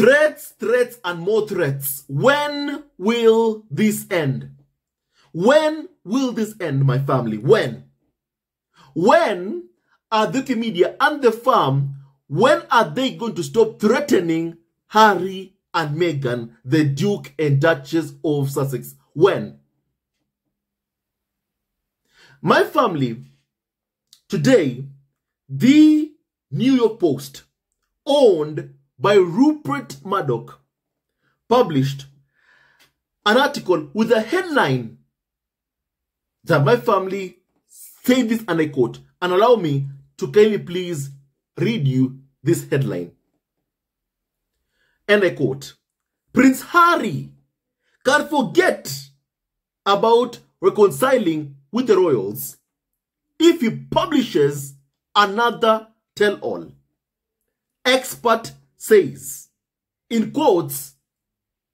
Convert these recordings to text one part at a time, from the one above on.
Threats, threats, and more threats. When will this end? When will this end, my family? When? When are the media and the farm, when are they going to stop threatening Harry and Meghan, the Duke and Duchess of Sussex? When? My family, today, the New York Post, owned by Rupert Murdoch, published an article with a headline that my family said this and I quote, and allow me to kindly please read you this headline. And I quote, Prince Harry can't forget about reconciling with the royals if he publishes another tell-all. Expert says, in quotes,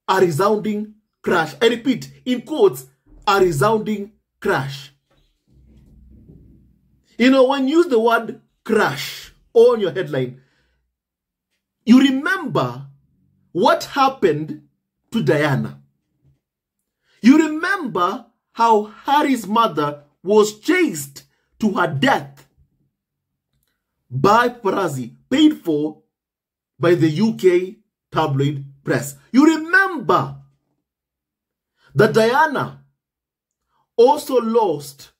a resounding crash. I repeat, in quotes, a resounding crash. You know, when you use the word crash on your headline, you remember what happened to Diana. You remember how Harry's mother was chased to her death by paparazzi, paid for by the UK tabloid press. You remember that Diana also lost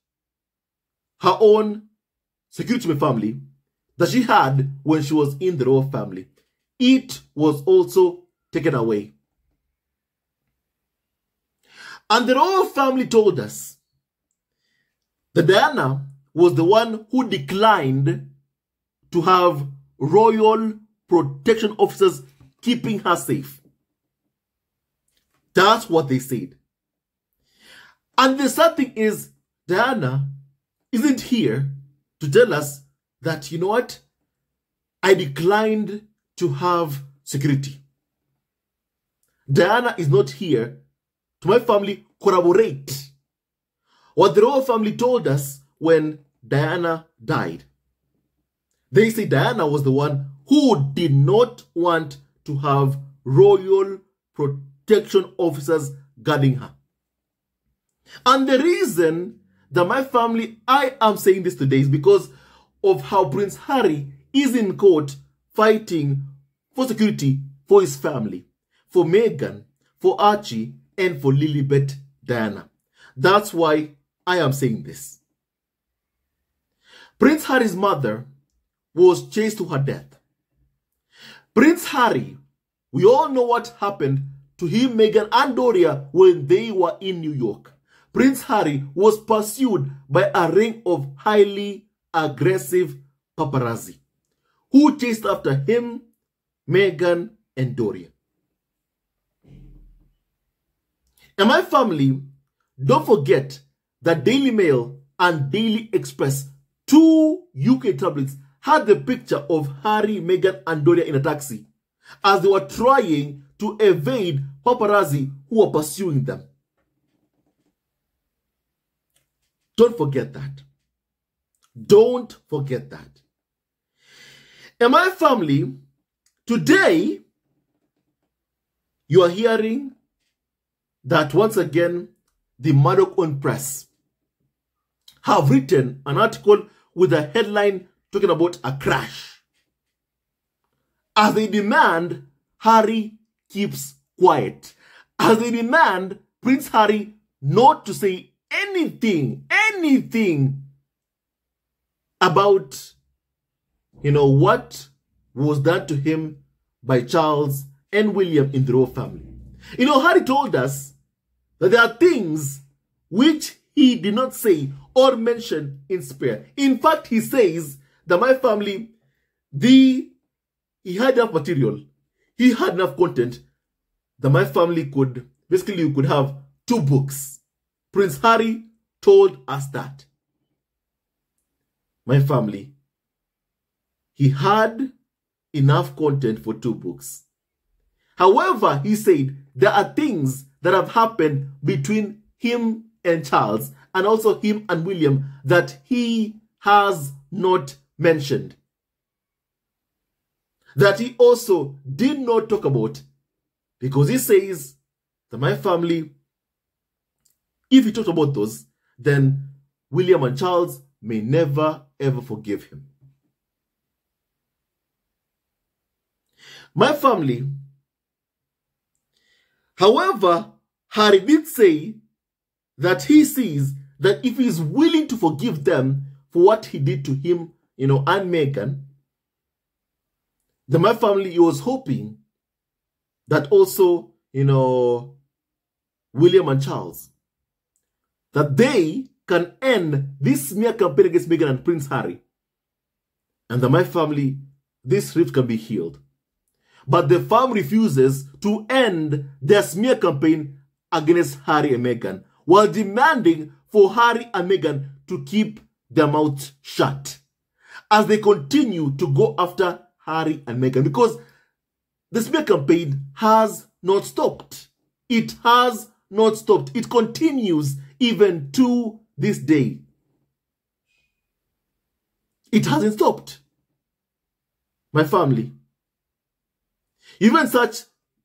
her own security family that she had when she was in the royal family. It was also taken away. And the royal family told us that Diana was the one who declined to have royal protection officers keeping her safe. That's what they said. And the sad thing is, Diana isn't here to tell us that, you know what, I declined to have security. Diana is not here to my family corroborate what the royal family told us when Diana died. They say Diana was the one who did not want to have royal protection officers guarding her. And the reason that my family, I am saying this today is because of how Prince Harry is in court fighting for security for his family, for Meghan, for Archie, and for Lilibet Diana. That's why I am saying this. Prince Harry's mother was chased to her death. Prince Harry, we all know what happened to him, Meghan, and Doria when they were in New York. Prince Harry was pursued by a ring of highly aggressive paparazzi who chased after him, Meghan, and Doria. And my family, don't forget that Daily Mail and Daily Express, two UK tabloids, had the picture of Harry, Meghan, and Doria in a taxi as they were trying to evade paparazzi who were pursuing them. Don't forget that. Don't forget that. And my family, today, you are hearing that once again, the Murdoch own press have written an article with a headline talking about a crash. As they demand Harry keeps quiet. As they demand Prince Harry not to say anything, anything about, you know, what was done to him by Charles and William in the royal family. You know, Harry told us that there are things which he did not say or mention in Spare. In fact, he says that my family, the he had enough material, he had enough content that my family could basically you could have two books Prince Harry told us that. My family, he had enough content for two books. However, he said there are things that have happened between him and Charles and also him and William that he has not mentioned. that he also did not talk about because he says that my family, if he talked about those, then William and Charles may never ever forgive him. My family, however, Harry did say that he sees that if he is willing to forgive them for what he did to him, you know, and Meghan, then my family was hoping that also, you know, William and Charles, that they can end this smear campaign against Meghan and Prince Harry. And that my family, this rift can be healed. But the farm refuses to end their smear campaign against Harry and Meghan while demanding for Harry and Meghan to keep their mouths shut as they continue to go after Harry and Meghan because the smear campaign has not stopped. It has not stopped. It continues even to this day. It hasn't stopped. My family. Even such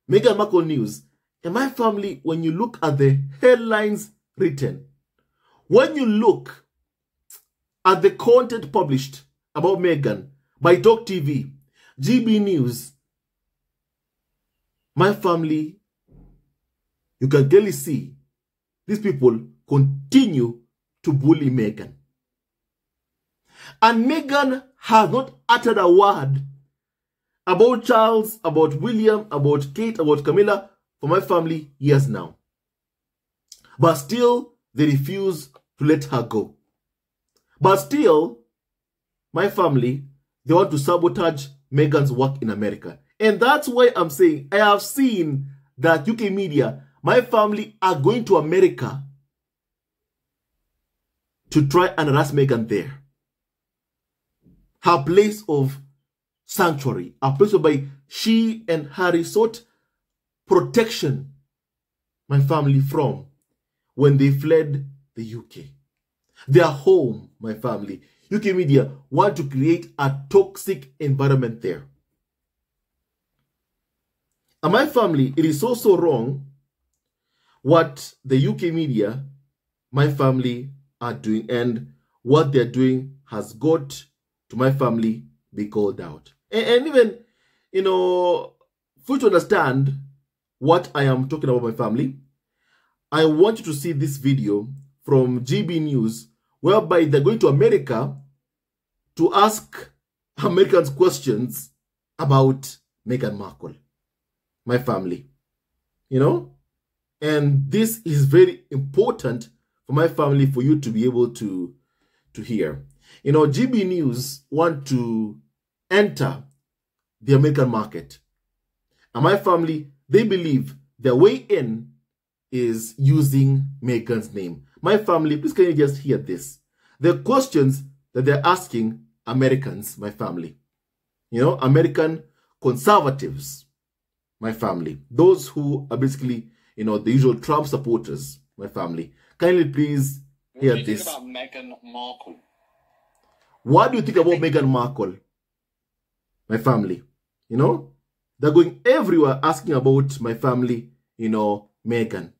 Meghan Markle news. In my family, when you look at the headlines written, when you look at the content published about Meghan by Talk TV, GB News, my family, you can clearly see these people continue to bully Meghan. And Meghan has not uttered a word about Charles, about William, about Kate, about Camilla for my family years now. But still, they refuse to let her go. But still, my family, they want to sabotage Meghan's work in America. And that's why I'm saying I have seen that UK media, my family are going to America to try and harass Meghan there. Her place of sanctuary, a place whereby she and Harry sought protection, my family, from when they fled the UK. Their home, my family. UK media want to create a toxic environment there. And my family, it is also wrong what the UK media, my family, are doing and what they're doing has got to my family be called out. And, and even, you know, for you to understand what I am talking about my family, I want you to see this video from GB News whereby they're going to America to ask Americans questions about Meghan Markle, my family. You know? And this is very important for my family for you to be able to to hear. You know, GB News want to enter the American market. And my family, they believe their way in is using Meghan's name. My family, please can you just hear this? The questions that they're asking Americans, my family. You know, American conservatives, my family. Those who are basically, you know, the usual Trump supporters, my family. Kindly please hear what do you this. think about Meghan Markle? What do you think about Meghan Markle? My family. You know? They're going everywhere asking about my family, you know, Meghan.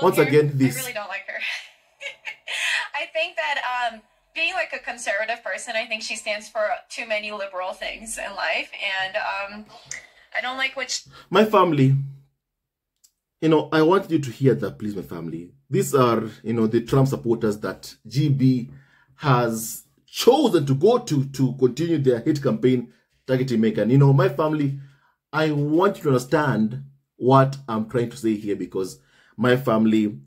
Once again, this. I really don't like her. I think that um, being like a conservative person, I think she stands for too many liberal things in life, and um, I don't like. She- My family, you know, I want you to hear that, please, my family. These are, you know, the Trump supporters that GB has chosen to go to to continue their hate campaign targeting Meghan. You know, my family, I want you to understand what I'm trying to say here because my family,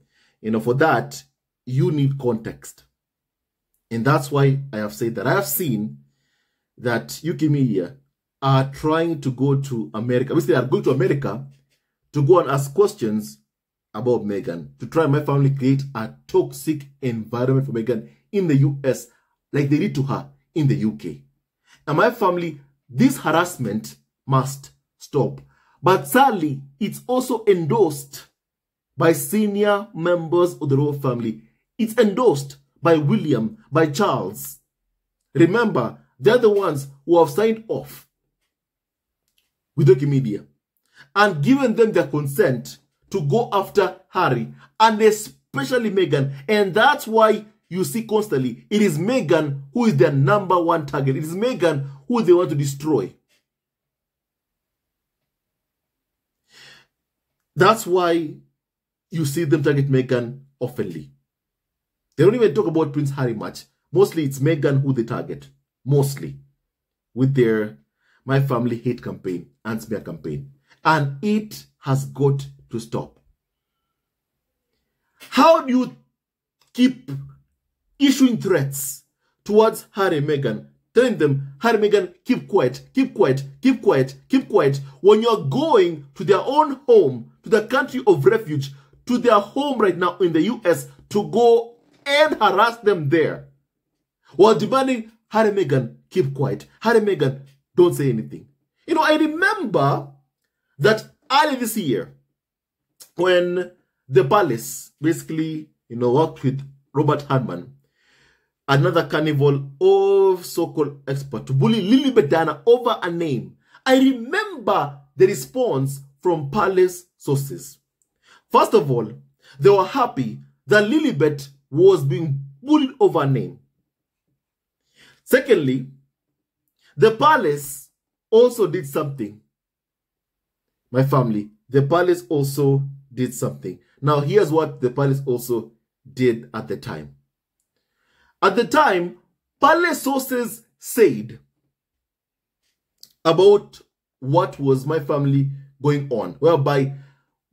you know, for that, you need context. And that's why I have said that I have seen that UK media are trying to go to America. Basically, are going to America to go and ask questions about Meghan, to try my family create a toxic environment for Meghan in the US, like they did to her in the UK. And my family, this harassment must stop. But sadly, it's also endorsed by senior members of the royal family. It's endorsed by William, by Charles. Remember, they're the ones who have signed off with UK media and given them their consent to go after Harry and especially Meghan. And that's why you see constantly it is Meghan who is their number one target. It is Meghan who they want to destroy. That's why you see them target Meghan oftenly. They don't even talk about Prince Harry much. Mostly it's Meghan who they target. Mostly. With their My Family Hate campaign and smear campaign. And it has got to stop. How do you keep issuing threats towards Harry Meghan, telling them, Harry Meghan, keep quiet, keep quiet, keep quiet, keep quiet, when you're going to their own home, to the country of refuge, to their home right now in the US to go and harass them there while demanding Harry Meghan keep quiet. Harry Meghan don't say anything. You know, I remember that early this year when the palace basically, you know, worked with Robert Hardman, another carnival of so-called expert to bully Lilibet Diana over a name. I remember the response from palace sources. First of all, they were happy that Lilibet was being bullied over name. Secondly, the palace also did something. My family, the palace also did something. Now, here's what the palace also did at the time. At the time, palace sources said about what was my family going on, whereby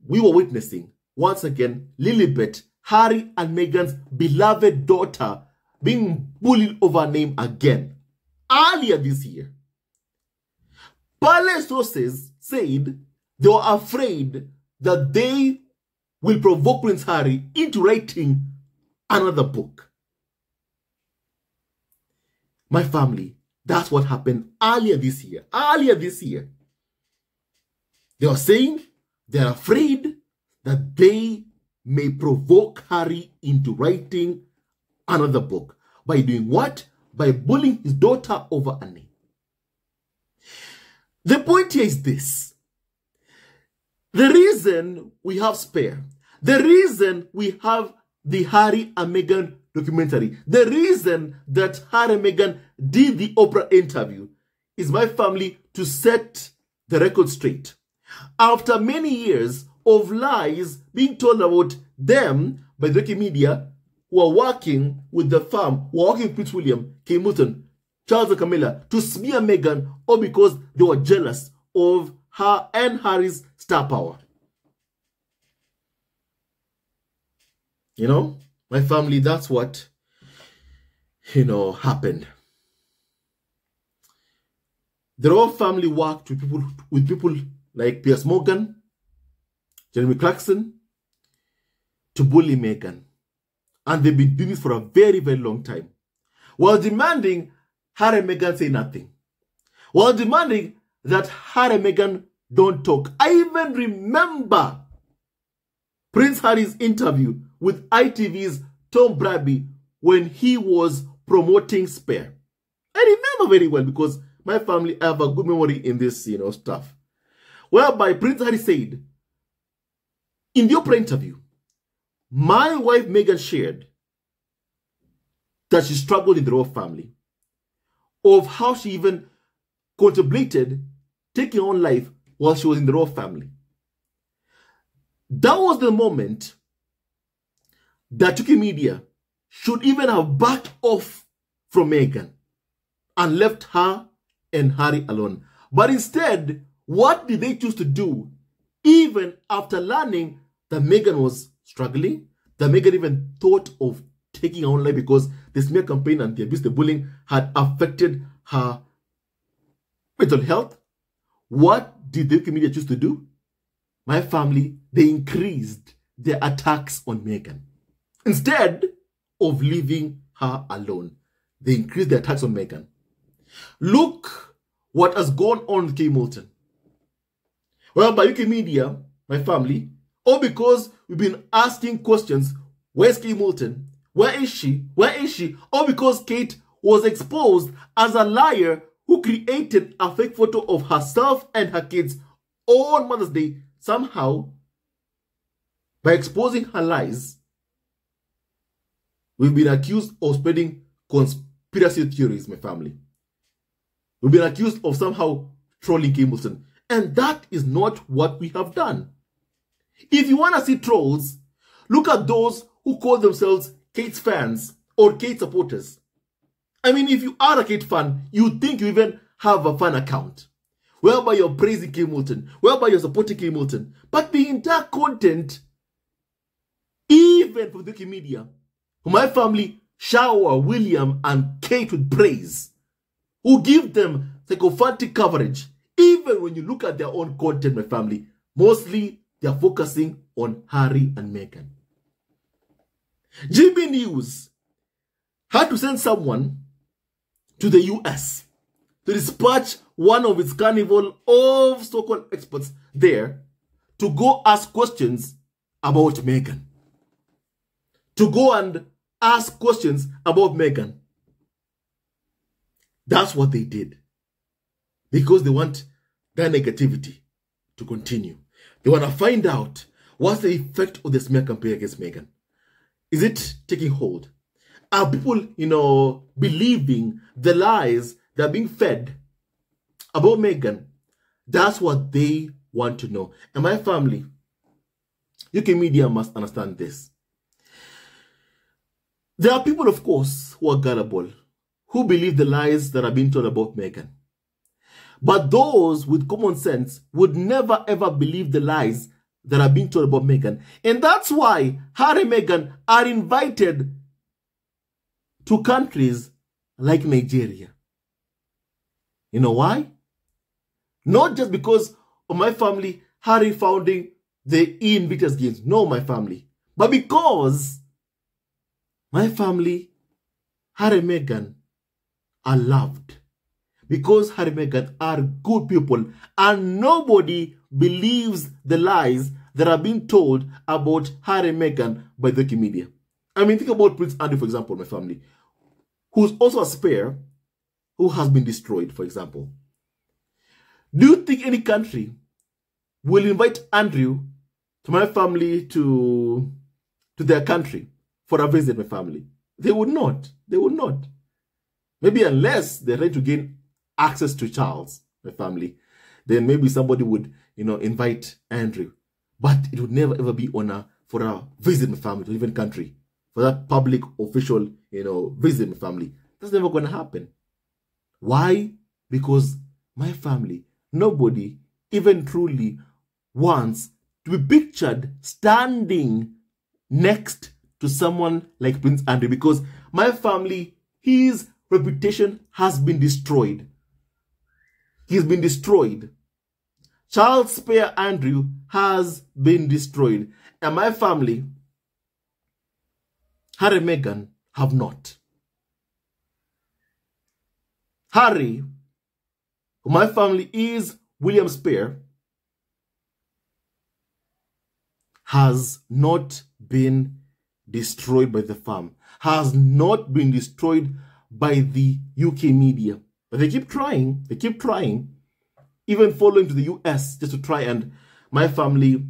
we were witnessing once again Lilibet, Harry and Meghan's beloved daughter, being bullied over name again earlier this year. Palace sources said they were afraid that they will provoke Prince Harry into writing another book. My family, that's what happened earlier this year. Earlier this year. They are saying they're afraid that they may provoke Harry into writing another book. By doing what? By bullying his daughter over Annie. The point here is this. The reason we have Spare, the reason we have the Harry and Meghan documentary, the reason that Harry and Meghan did the Oprah interview is my family to set the record straight. After many years of lies being told about them by the media who are working with the firm, who are working with Prince William, Kate Middleton, Charles and Camilla to smear Meghan all because they were jealous of her and Harry's star power. You know, my family, that's what, you know, happened. The royal family worked with people with people like Piers Morgan, Jeremy Clarkson, to bully Meghan. And they've been doing this for a very, very long time. While demanding Harry and Meghan say nothing. While demanding that Harry and Meghan don't talk. I even remember Prince Harry's interview with ITV's Tom Bradby when he was promoting Spare. I remember very well because my family have a good memory in this, you know, stuff. Whereby Prince Harry said, in the Oprah interview, my wife Meghan shared that she struggled in the royal family of how she even contemplated taking on life while she was in the royal family. That was the moment that Tuki Media should even have backed off from Meghan and left her and Harry alone. But instead, what did they choose to do even after learning that Meghan was struggling, that Meghan even thought of taking her own life because the smear campaign and the abuse, the bullying had affected her mental health. What did the UK media choose to do? My family, they increased their attacks on Meghan. Instead of leaving her alone, they increased their attacks on Meghan. Look what has gone on with Kate Middleton. Well, by UK media, my family, all because we've been asking questions, where's Kate Middleton? Where is she? Where is she? All because Kate was exposed as a liar who created a fake photo of herself and her kids on Mother's Day somehow by exposing her lies. We've been accused of spreading conspiracy theories, my family. We've been accused of somehow trolling Kim Wilson. And that is not what we have done. If you want to see trolls, look at those who call themselves Kate's fans or Kate supporters. I mean, if you are a Kate fan, you think you even have a fan account whereby you're praising Kate Middleton, whereby you're supporting Kate Middleton. But the entire content, even from the media, my family shower William and Kate with praise, who give them psychophantic coverage. Even when you look at their own content, my family, mostly they're focusing on Harry and Meghan. GB News had to send someone to the US to dispatch one of its carnival of so-called experts there to go ask questions about Meghan. To go and ask questions about Meghan. That's what they did. Because they want that negativity to continue. They want to find out what's the effect of the smear campaign against Meghan. Is it taking hold? Are people, you know, believing the lies that are being fed about Meghan? That's what they want to know. And my family, UK media must understand this. There are people, of course, who are gullible, who believe the lies that are being told about Meghan. But those with common sense would never ever believe the lies that are being told about Meghan. And that's why Harry and Meghan are invited to countries like Nigeria. You know why? Not just because of my family, Harry founding the Invictus Games. No, my family. But because my family, Harry and Meghan, are loved. Because Meghan are good people and nobody believes the lies that are being told about Harry Meghan by the media. I mean, think about Prince Andrew, for example, my family, who's also a spare who has been destroyed, for example. Do you think any country will invite Andrew to my family to, to their country for a visit, my family? They would not. They would not. Maybe unless they're trying to gain access to Charles, my family, then maybe somebody would, you know, invite Andrew. But it would never ever be on a for a visit my family to even country. For that public official, you know, visit my family. That's never gonna happen. Why? Because my family, nobody even truly wants to be pictured standing next to someone like Prince Andrew because my family, his reputation has been destroyed. He's been destroyed. Charles Spare Andrew has been destroyed. And my family, Harry Meghan, have not. Harry, my family is William Spare, has not been destroyed by the farm, has not been destroyed by the UK media. But they keep trying, they keep trying, even following to the US just to try and my family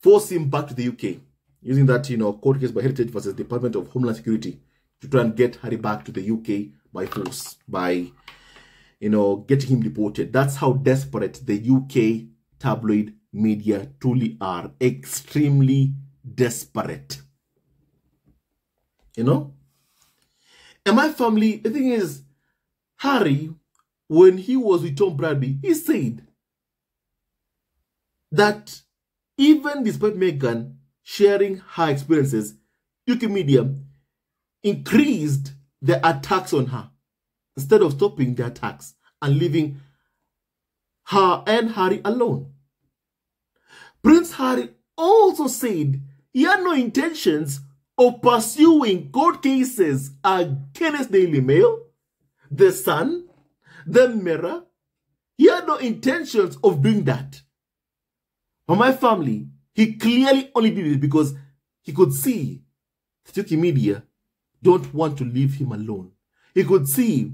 force him back to the UK using that, you know, court case by Heritage versus Department of Homeland Security to try and get Harry back to the UK by force, by, you know, getting him deported. That's how desperate the UK tabloid media truly are. Extremely desperate. You know? And my family, the thing is, Harry, when he was with Tom Bradby, he said that even despite Meghan sharing her experiences, UK media increased the attacks on her instead of stopping the attacks and leaving her and Harry alone. Prince Harry also said he had no intentions of pursuing court cases against Daily Mail, The Sun, The Mirror. He had no intentions of doing that. But my family, he clearly only did it because he could see the Turkey media don't want to leave him alone. He could see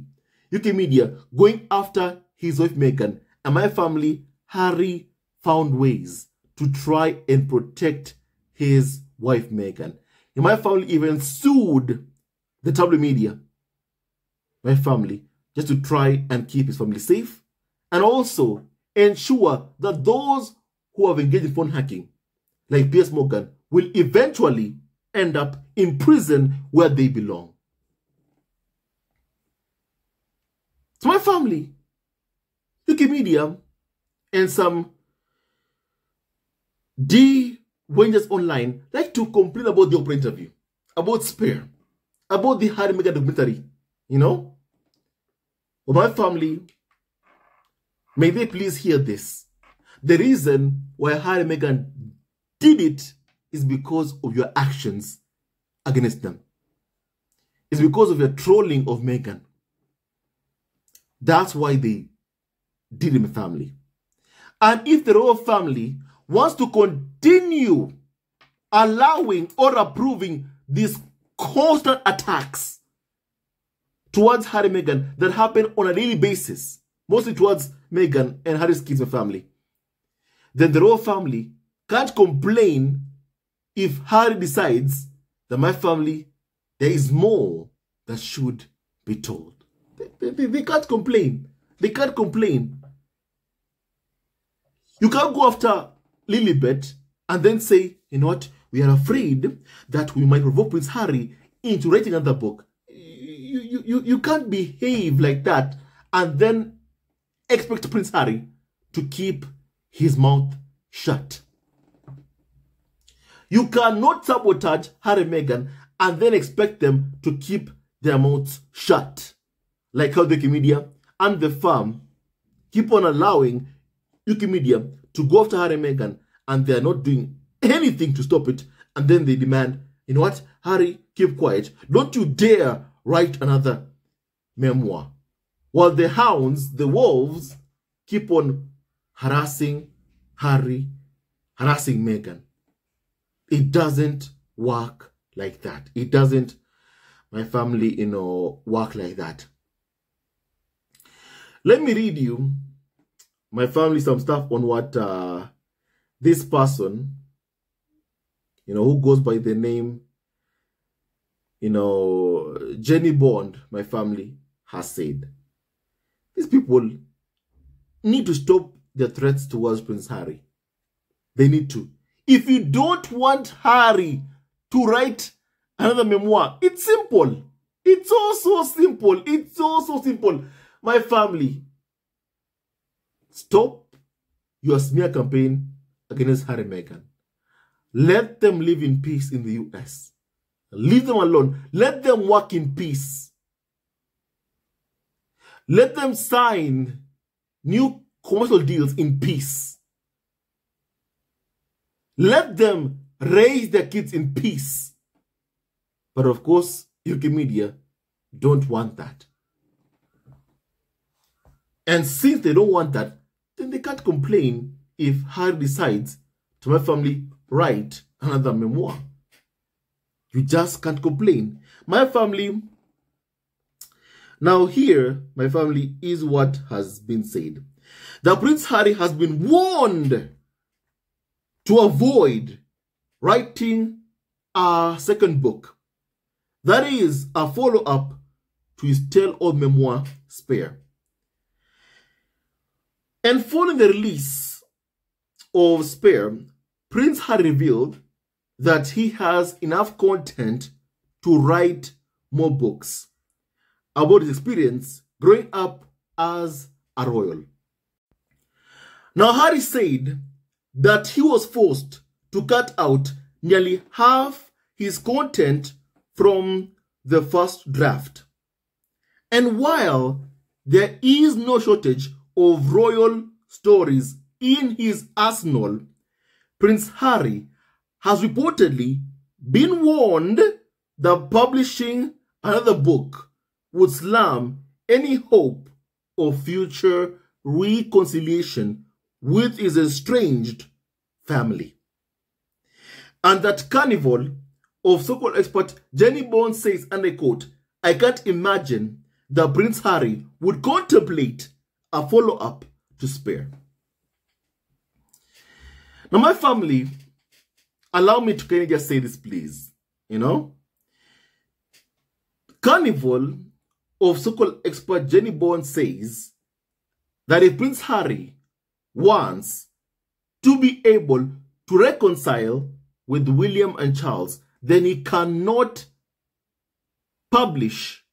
UK media going after his wife Meghan, and my family, Harry found ways to try and protect his wife Meghan. And my family even sued the tabloid media, my family, just to try and keep his family safe and also ensure that those who have engaged in phone hacking, like Piers Morgan, will eventually end up in prison where they belong. So my family, UK media, and some D Rangers online like to complain about the Oprah interview, about Spare, about the Harry Meghan documentary, you know? My family, may they please hear this. The reason why Harry Meghan did it is because of your actions against them. It's because of your trolling of Meghan. That's why they did in family. And if the royal family wants to continue allowing or approving these constant attacks towards Harry Meghan that happen on a daily basis, mostly towards Meghan and Harry's kids family, then the royal family can't complain if Harry decides that my family, there is more that should be told. They, they, they can't complain. They can't complain. You can't go after Lilibet and then say, you know what, we are afraid that we might provoke Prince Harry into writing another book. You, you, you, you can't behave like that and then expect Prince Harry to keep his mouth shut. You cannot sabotage Harry and Meghan and then expect them to keep their mouths shut. Like how the media and the farm keep on allowing UK media to go after Harry and Meghan and they're not doing anything to stop it. And then they demand, you know what, Harry, keep quiet. Don't you dare write another memoir. While the hounds, the wolves, keep on harassing Harry, harassing Meghan. It doesn't work like that. It doesn't, my family, you know, work like that. Let me read you, my family, some stuff on what uh, this person, you know, who goes by the name, you know, Jennie Bond, my family, has said. These people need to stop their threats towards Prince Harry. They need to. If you don't want Harry to write another memoir, it's simple. It's also simple. It's also simple. My family, stop your smear campaign against Harry Meghan. Let them live in peace in the US. Leave them alone. Let them work in peace. Let them sign new commercial deals in peace. Let them raise their kids in peace. But of course, UK media don't want that. And since they don't want that, then they can't complain if Harry decides to my family write another memoir. You just can't complain. My family, now here, my family is what has been said. The Prince Harry has been warned to avoid writing a second book. That is a follow-up to his tell-all memoir, Spare. And following the release of Spare, Prince Harry revealed that he has enough content to write more books about his experience growing up as a royal. Now, Harry said that he was forced to cut out nearly half his content from the first draft. And while there is no shortage of royal stories in his arsenal, Prince Harry has reportedly been warned that publishing another book would slam any hope of future reconciliation with his estranged family. And that carnival of so-called expert Jennie Bond says, and I quote, I can't imagine that Prince Harry would contemplate a follow up to Spare. Now, my family, allow me to kind of just say this, please. You know, Carnival of so-called expert Jennie Bond says that if Prince Harry wants to be able to reconcile with William and Charles, then he cannot publish,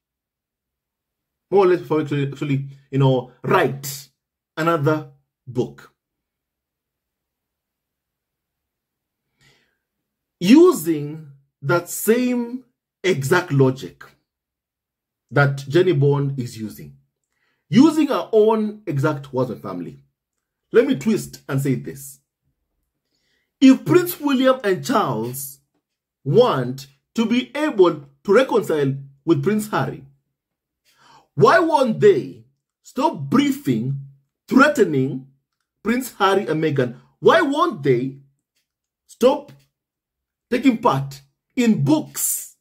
more or less, actually you know, write another book. Using that same exact logic that Jennie Bond is using, using her own exact words and family. Let me twist and say this. If Prince William and Charles want to be able to reconcile with Prince Harry, why won't they stop briefing, threatening Prince Harry and Meghan? Why won't they stop taking part in books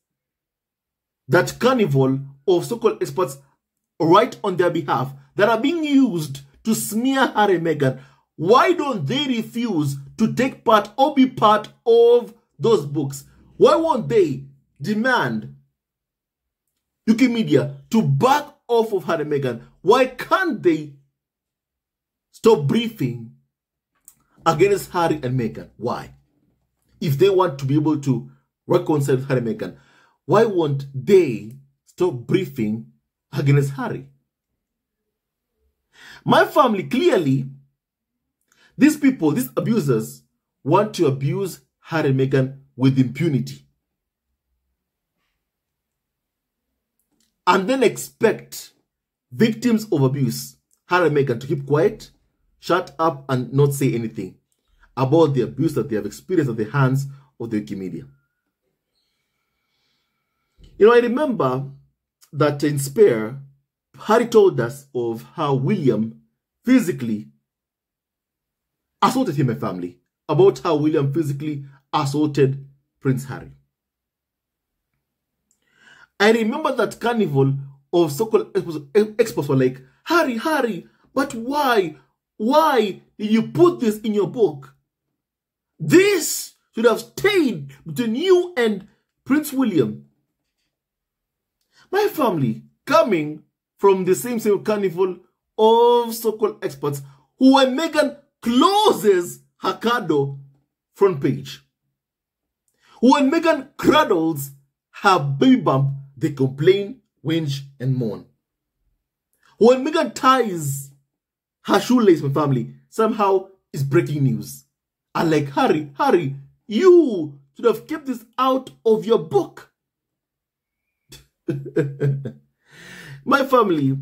that Carnival of so-called experts write on their behalf that are being used to smear Harry Meghan? Why don't they refuse to take part or be part of those books? Why won't they demand UK media to back off of Harry Meghan? Why can't they stop briefing against Harry and Meghan? Why? If they want to be able to reconcile Harry Meghan, why won't they stop briefing against Harry? My family clearly these people, these abusers, want to abuse Harry Meghan with impunity. And then expect victims of abuse, Harry Meghan, to keep quiet, shut up, and not say anything about the abuse that they have experienced at the hands of the UK media. You know, I remember that in Spare, Harry told us of how William physically assaulted him and family, about how William physically assaulted Prince Harry. I remember that carnival of so-called experts were like, Harry, Harry, but why? Why did you put this in your book? This should have stayed between you and Prince William. My family, coming from the same same carnival of so-called experts who were Meghan closes her Kado front page. When Meghan cradles her baby bump, they complain, whinge, and mourn. When Meghan ties her shoelace, my family, somehow is breaking news. And like, Harry, Harry, you should have kept this out of your book. my family,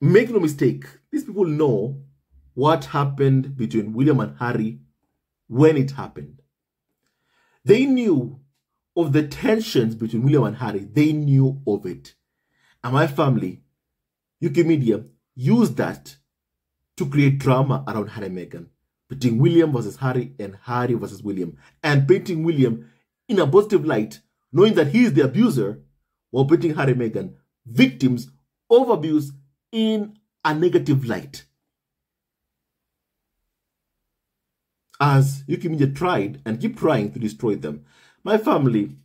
make no mistake, these people know what happened between William and Harry when it happened. They knew of the tensions between William and Harry. They knew of it. And my family, UK media, used that to create drama around Harry and Meghan, between William versus Harry and Harry versus William, and painting William in a positive light, knowing that he is the abuser, while painting Harry and Meghan victims of abuse in a negative light. As UK media tried and keep trying to destroy them. My family,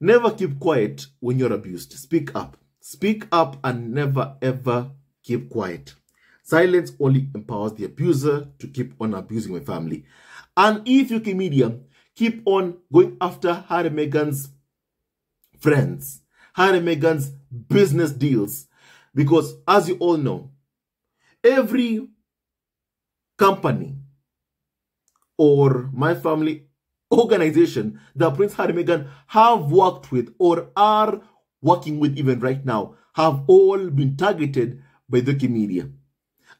never keep quiet when you're abused. Speak up. Speak up and never ever keep quiet. Silence only empowers the abuser to keep on abusing my family. And if UK media keep on going after Harry Meghan's friends, Harry Meghan's business deals, because as you all know, every company or my family organization that Prince Harry Meghan have worked with or are working with even right now have all been targeted by the media.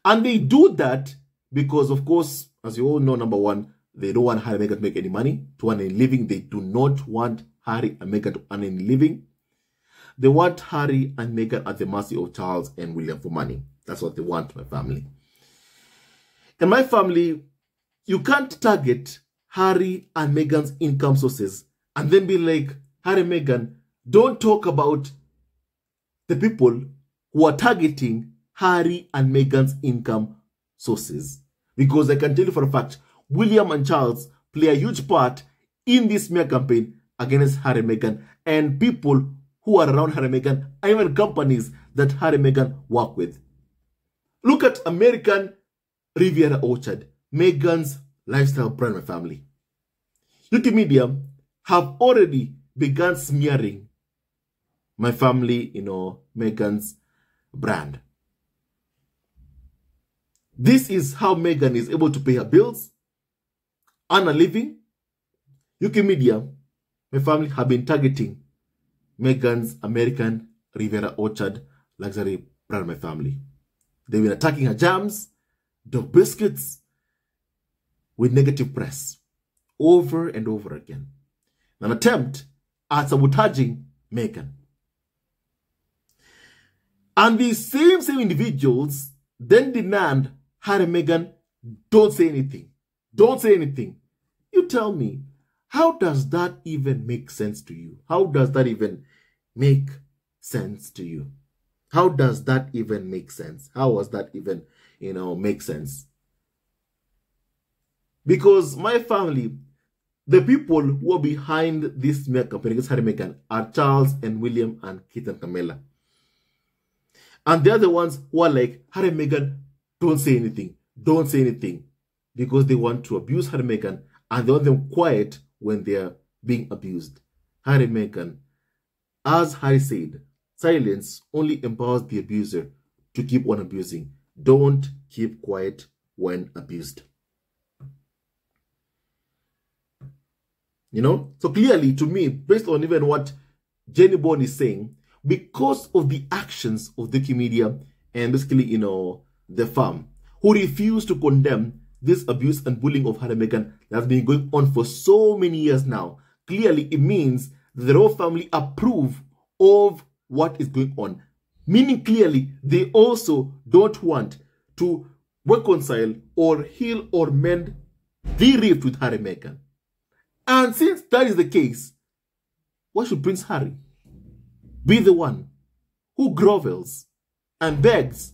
And they do that because, of course, as you all know, number one, they don't want Harry and Meghan to make any money, to earn any living. They do not want Harry and Meghan to earn any living. They want Harry and Meghan at the mercy of Charles and William for money. That's what they want, my family. In my family, you can't target Harry and Meghan's income sources and then be like, Harry and Meghan, don't talk about the people who are targeting Harry and Meghan's income sources. Because I can tell you for a fact, William and Charles play a huge part in this smear campaign against Harry and Meghan and people who are around Harry and Meghan even companies that Harry and Meghan work with. Look at American Riviera Orchard, Meghan's lifestyle brand and family. UK media have already begun smearing my family, you know, Meghan's brand. This is how Meghan is able to pay her bills, earn a living. UK media, my family have been targeting Meghan's American Riviera Orchard luxury brand, my family. They've been attacking her jams, dog biscuits, with negative press over and over again. An attempt at sabotaging Meghan. And these same same individuals then demand Harry Meghan don't say anything. Don't say anything. You tell me, how does that even make sense to you? How does that even make sense to you? How does that even make sense? How was that even, you know, make sense? Because my family, the people who are behind this smear campaign Harry Meghan are Charles and William and Kate and Camilla. And they're the ones who are like, Harry Meghan, don't say anything. Don't say anything. Because they want to abuse Harry Meghan and they want them quiet when they are being abused. Harry Meghan, as Harry said, silence only empowers the abuser to keep on abusing. Don't keep quiet when abused. You know? So clearly, to me, based on even what Jennie Bond is saying, because of the actions of the media and basically, you know, the firm, who refuse to condemn this abuse and bullying of Harry Meghan that has been going on for so many years now, clearly it means the royal family approve of what is going on. Meaning clearly, they also don't want to reconcile or heal or mend the rift with Harry Meghan. And since that is the case, why should Prince Harry be the one who grovels and begs,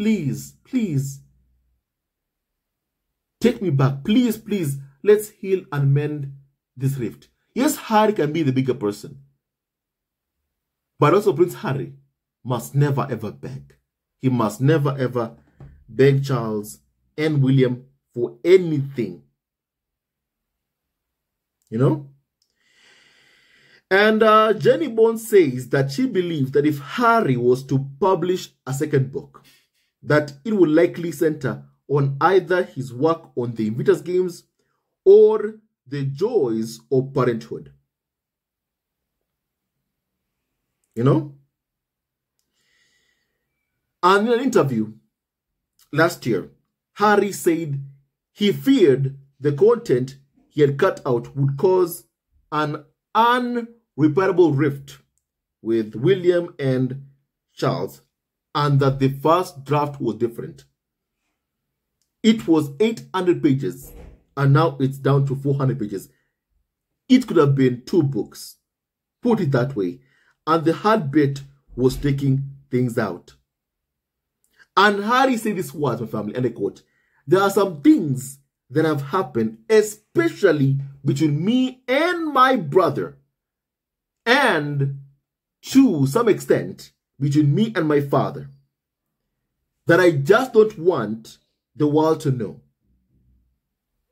please, please, take me back, please, please, let's heal and mend this rift. Yes, Harry can be the bigger person, but also Prince Harry must never ever beg. He must never ever beg Charles and William for anything you know? And uh, Jennie Bond says that she believes that if Harry was to publish a second book, that it will likely center on either his work on the Invictus Games or the joys of parenthood. You know? And in an interview last year, Harry said he feared the content he had cut out would cause an unrepairable rift with William and Charles, and that the first draft was different. It was 800 pages, and now it's down to 400 pages. It could have been two books, put it that way, and the hard bit was taking things out. And Harry said this words, my family, and I quote, There are some things that have happened, especially between me and my brother, and to some extent between me and my father, that I just don't want the world to know.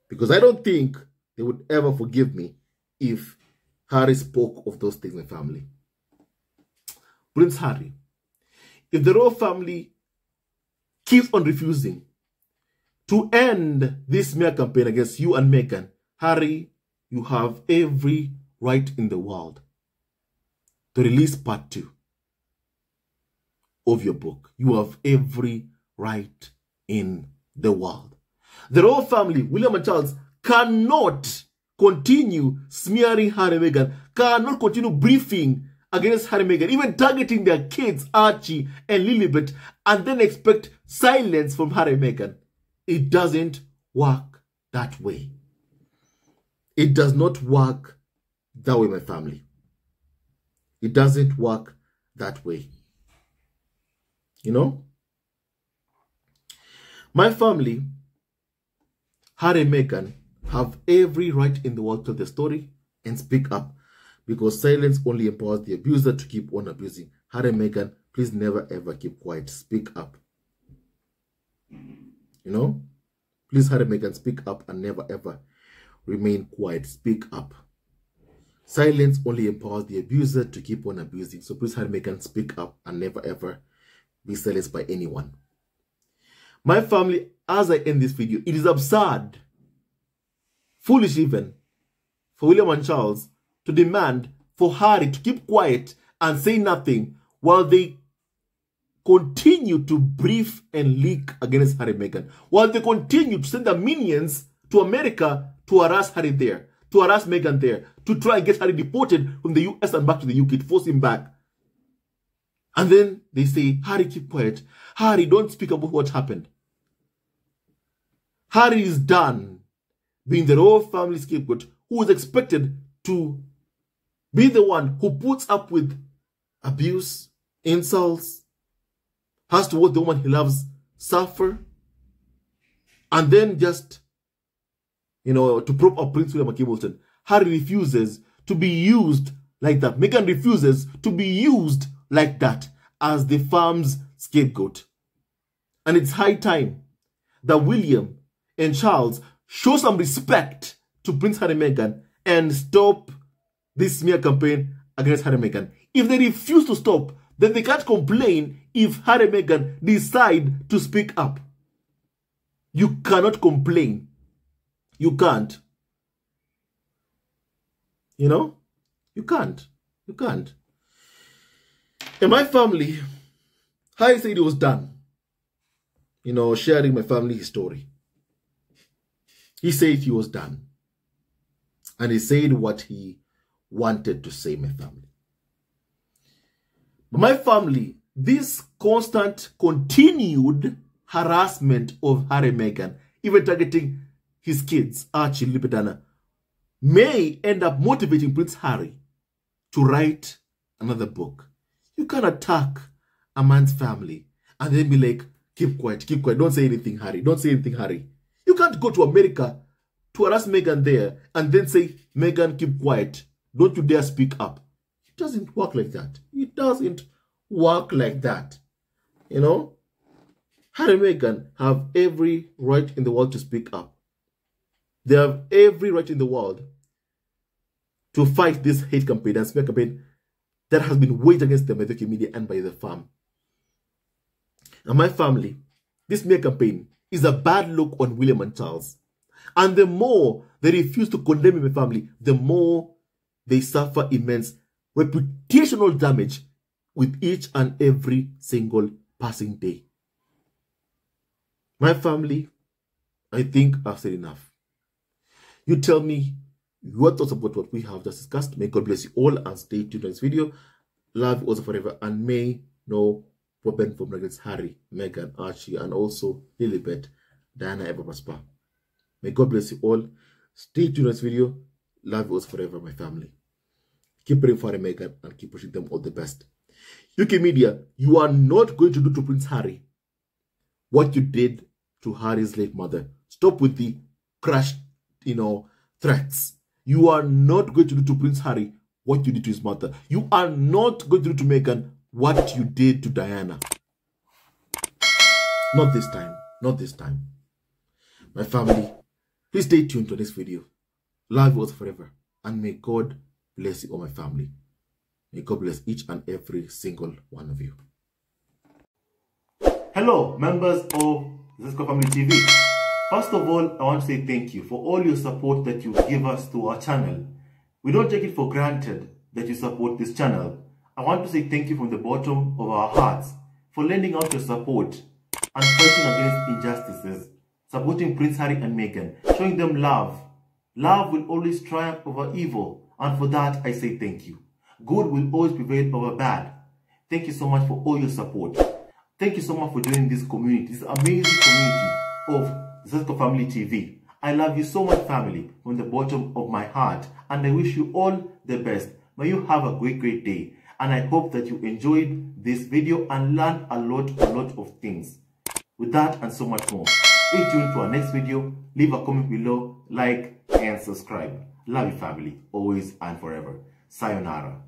Because I don't think they would ever forgive me if Harry spoke of those things in family. Prince Harry, if the royal family keeps on refusing to end this smear campaign against you and Meghan, Harry, you have every right in the world to release part two of your book. You have every right in the world. The royal family, William and Charles, cannot continue smearing Harry Meghan, cannot continue briefing against Harry Meghan, even targeting their kids, Archie and Lilibet, and then expect silence from Harry Meghan. It doesn't work that way. It does not work that way, my family. It doesn't work that way. You know? My family, Harry and Meghan, have every right in the world to tell the story and speak up because silence only empowers the abuser to keep on abusing. Harry and Meghan, please never ever keep quiet. Speak up. You know? Please, Harry and Meghan, speak up and never ever remain quiet. Speak up. Silence only empowers the abuser to keep on abusing. So please, Harry and Meghan, speak up and never ever be silenced by anyone. My family, as I end this video, it is absurd, foolish even, for William and Charles to demand for Harry to keep quiet and say nothing while they continue to brief and leak against Harry Meghan, while they continue to send their minions to America to harass Harry there, to harass Meghan there, to try and get Harry deported from the US and back to the UK, to force him back. And then they say, Harry, keep quiet. Harry, don't speak about what happened. Harry is done being the royal family scapegoat who is expected to be the one who puts up with abuse, insults, has to watch the woman he loves suffer, and then just, you know, to prop up Prince William Hamilton. Harry refuses to be used like that. Meghan refuses to be used like that as the farm's scapegoat. And it's high time that William and Charles show some respect to Prince Harry Meghan and stop this smear campaign against Harry Meghan. If they refuse to stop, then they can't complain if Harry Meghan decide to speak up. You cannot complain. You can't. You know? You can't. You can't. In my family, how Harry said it was done. You know, sharing my family story. He said he was done. And he said what he wanted to say, my family. But my family, this constant, continued harassment of Harry Meghan, even targeting his kids, Archie Lilibet Diana, uh, may end up motivating Prince Harry to write another book. You can attack a man's family and then be like, keep quiet, keep quiet, don't say anything, Harry, don't say anything, Harry. You can't go to America to harass Meghan there and then say, Meghan, keep quiet. Don't you dare speak up. It doesn't work like that. It doesn't work like that. You know? Harry and Meghan have every right in the world to speak up. They have every right in the world to fight this hate campaign and smear campaign that has been waged against the media and by the farm. And my family, this smear campaign is a bad look on William and Charles. And the more they refuse to condemn my family, the more they suffer immense reputational damage with each and every single passing day. My family, I think I've said enough. You tell me your thoughts about what we have just discussed. May God bless you all and stay tuned to this video. Love also forever and may no weapon from against Harry, Meghan, Archie, and also Lilibet, Diana ever prosper. May God bless you all. Stay tuned to this video. Love all forever, my family. Keep praying for Meghan, and keep pushing them all the best. UK media, you are not going to do to Prince Harry what you did to Harry's late mother. Stop with the crushed, you know, threats. You are not going to do to Prince Harry what you did to his mother. You are not going to do to Meghan what you did to Diana. Not this time. Not this time. My family, please stay tuned to this video. Love all forever. And may God bless you all my family. May God bless each and every single one of you. Hello, members of Zesco Family TV. First of all, I want to say thank you for all your support that you give us to our channel. We don't take it for granted that you support this channel. I want to say thank you from the bottom of our hearts for lending out your support and fighting against injustices, supporting Prince Harry and Meghan, showing them love. Love will always triumph over evil, and for that I say thank you. Good will always prevail over bad. Thank you so much for all your support. Thank you so much for joining this community, this amazing community of Zesco Family TV. I love you so much, family, from the bottom of my heart, and I wish you all the best. May you have a great, great day. And I hope that you enjoyed this video and learned a lot, a lot of things. With that and so much more, stay tuned to our next video. Leave a comment below, like, and subscribe. Love you, family, always and forever. Sayonara.